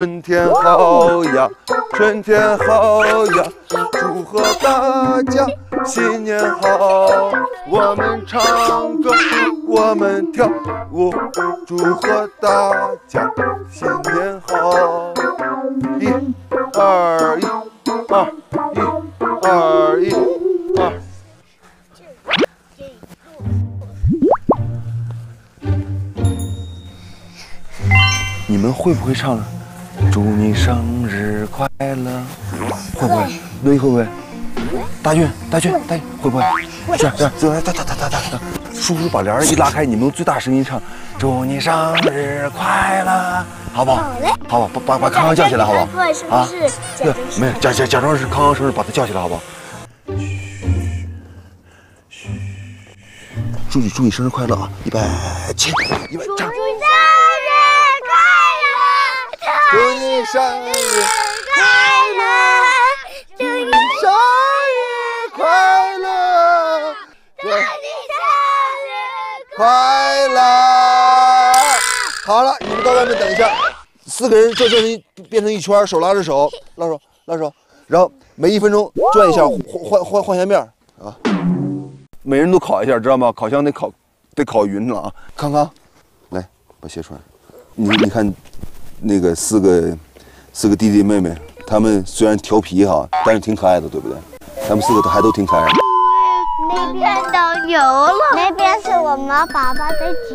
春天好呀，春天好呀，祝贺大家新年好！我们唱歌，我们跳舞，祝贺大家新年好！一、二、一、二、一、二、一、二。你们会不会唱？祝你生日快乐，会不会？乐意会不会？大俊，大俊，大俊，会不会？这样这样，哒哒哒哒哒哒。叔叔把帘儿一拉开，你们用最大声音唱：祝你生日快乐，好不好？好嘞。好吧，把把把康康叫起来，好不好？不好意思，不是对没有假假假装是康康生日，把他叫起来，好不好？祝你祝你生日快乐啊！一百七，一百唱。祝生日快乐，祝你生日快乐，祝你生日快乐。好了，你们到外面等一下，四个人转转成一变成一圈，手拉着手，拉手拉手，然后每一分钟转一下，换换换换下面啊。每人都烤一下，知道吗？烤箱得烤，得烤匀了啊。康康，来把鞋穿。你你看，那个四个四个弟弟妹妹，他们虽然调皮哈，但是挺可爱的，对不对？他们四个都还都挺可爱的。那边都有了，那边是我们爸爸的吉